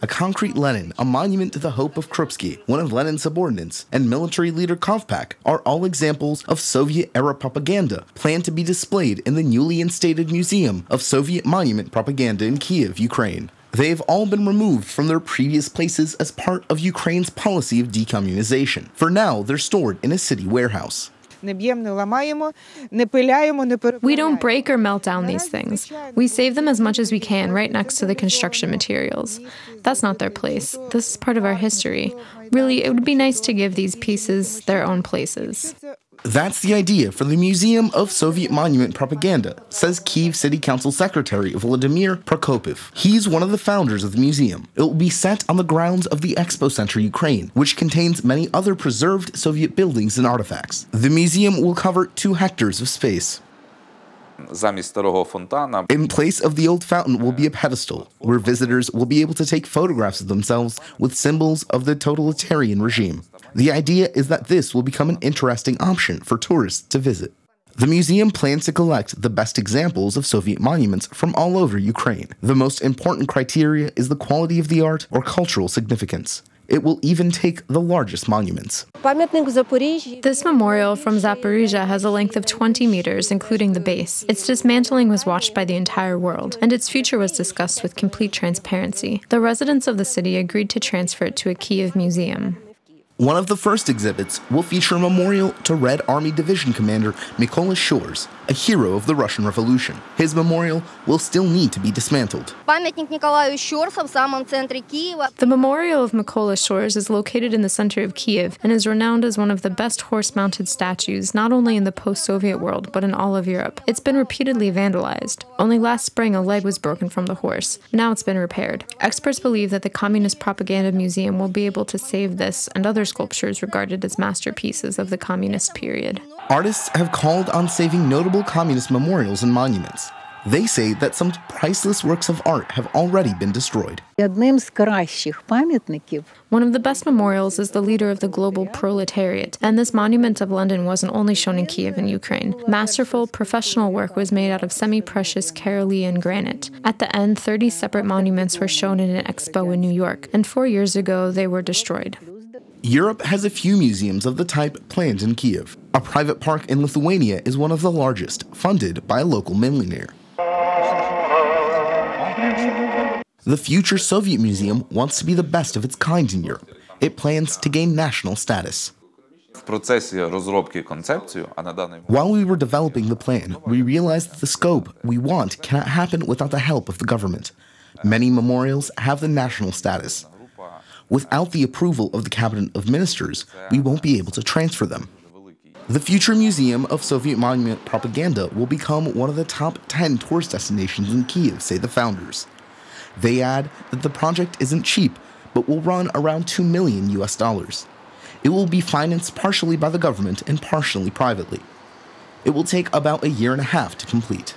a concrete Lenin, a monument to the hope of Krupsky, one of Lenin's subordinates, and military leader Kovpak are all examples of Soviet era propaganda planned to be displayed in the newly instated Museum of Soviet Monument Propaganda in Kiev, Ukraine. They have all been removed from their previous places as part of Ukraine's policy of decommunization. For now, they're stored in a city warehouse. We don't break or melt down these things. We save them as much as we can right next to the construction materials. That's not their place. This is part of our history. Really, it would be nice to give these pieces their own places. That's the idea for the Museum of Soviet Monument Propaganda, says Kiev City Council Secretary Vladimir Prokopov. He's one of the founders of the museum. It will be set on the grounds of the Expo Center Ukraine, which contains many other preserved Soviet buildings and artifacts. The museum will cover two hectares of space. In place of the old fountain will be a pedestal, where visitors will be able to take photographs of themselves with symbols of the totalitarian regime. The idea is that this will become an interesting option for tourists to visit. The museum plans to collect the best examples of Soviet monuments from all over Ukraine. The most important criteria is the quality of the art or cultural significance. It will even take the largest monuments. This memorial from Zaporizhia has a length of 20 meters, including the base. Its dismantling was watched by the entire world, and its future was discussed with complete transparency. The residents of the city agreed to transfer it to a Kiev museum. One of the first exhibits will feature a memorial to Red Army Division Commander Mykola Shchors, a hero of the Russian Revolution. His memorial will still need to be dismantled. The memorial of Mykola Shchors is located in the center of Kiev and is renowned as one of the best horse-mounted statues not only in the post-Soviet world but in all of Europe. It's been repeatedly vandalized. Only last spring a leg was broken from the horse. Now it's been repaired. Experts believe that the Communist Propaganda Museum will be able to save this and other sculptures regarded as masterpieces of the communist period. Artists have called on saving notable communist memorials and monuments. They say that some priceless works of art have already been destroyed. One of the best memorials is the leader of the global proletariat, and this monument of Lenin wasn't only shown in Kiev and Ukraine. Masterful, professional work was made out of semi precious Karelian granite. At the end, 30 separate monuments were shown in an expo in New York, and four years ago, they were destroyed. Europe has a few museums of the type planned in Kiev. A private park in Lithuania is one of the largest, funded by a local millionaire. The future Soviet Museum wants to be the best of its kind in Europe. It plans to gain national status. While we were developing the plan, we realized that the scope we want cannot happen without the help of the government. Many memorials have the national status. Without the approval of the cabinet of ministers, we won't be able to transfer them. The future Museum of Soviet Monument Propaganda will become one of the top 10 tourist destinations in Kiev, say the founders. They add that the project isn't cheap, but will run around 2 million US dollars. It will be financed partially by the government and partially privately. It will take about a year and a half to complete.